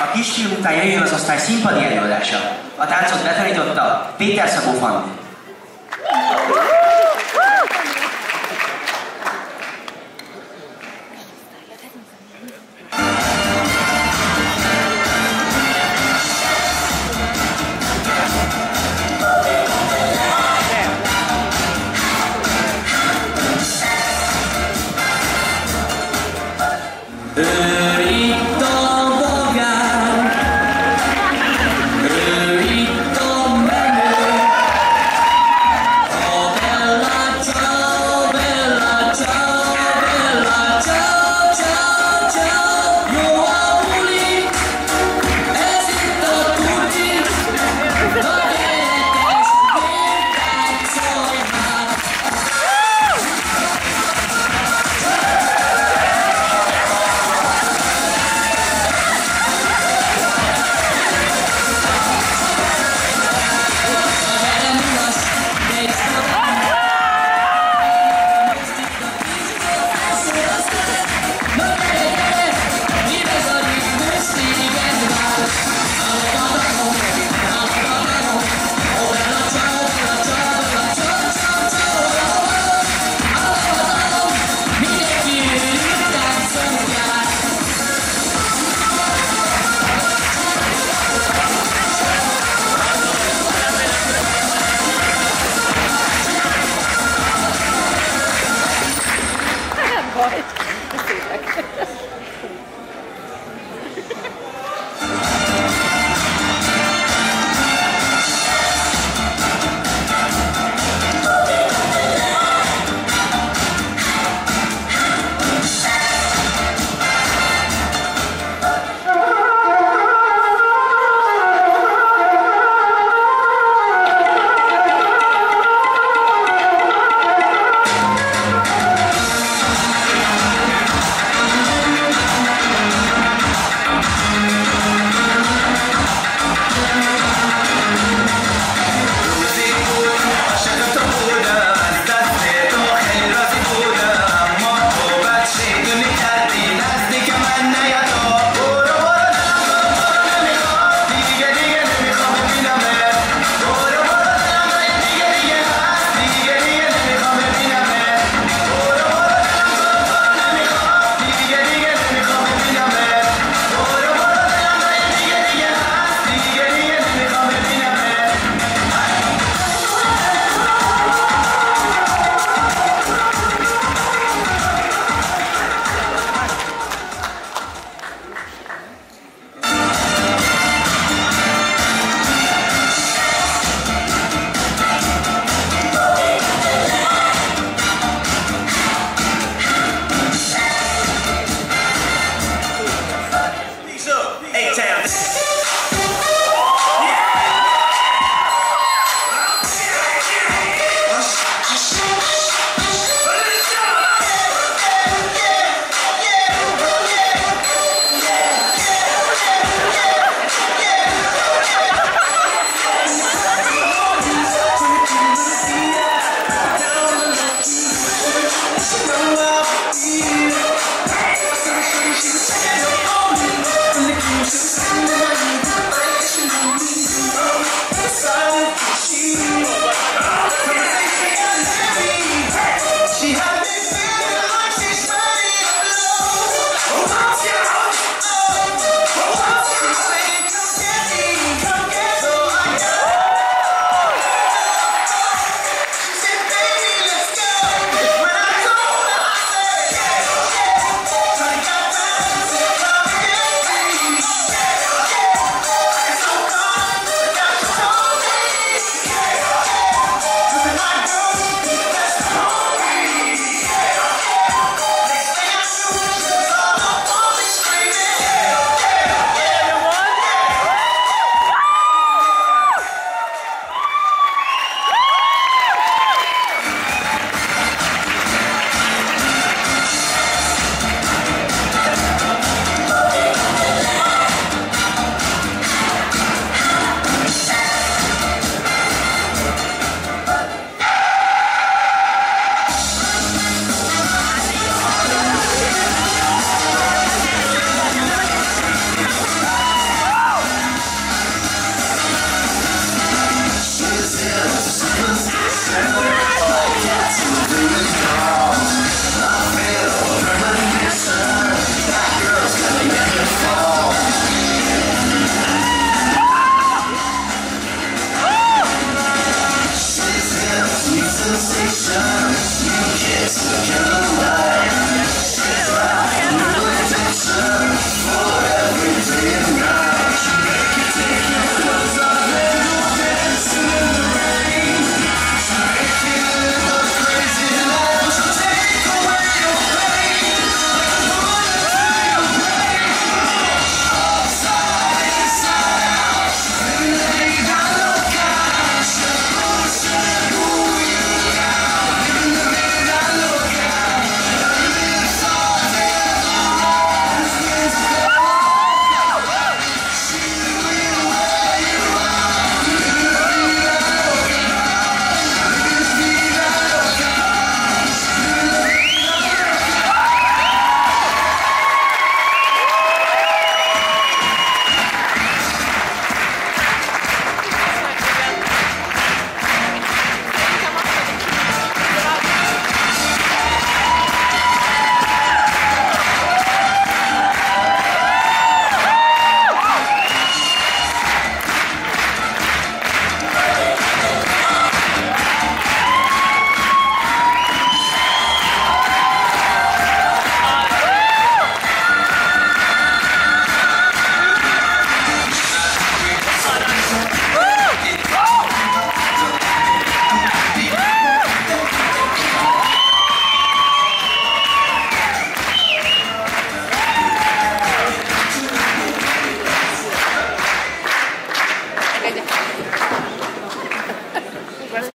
A kisfiú után jöjjön az osztály színpadi előadása. A táncot betanította Péter Szabó Fanni.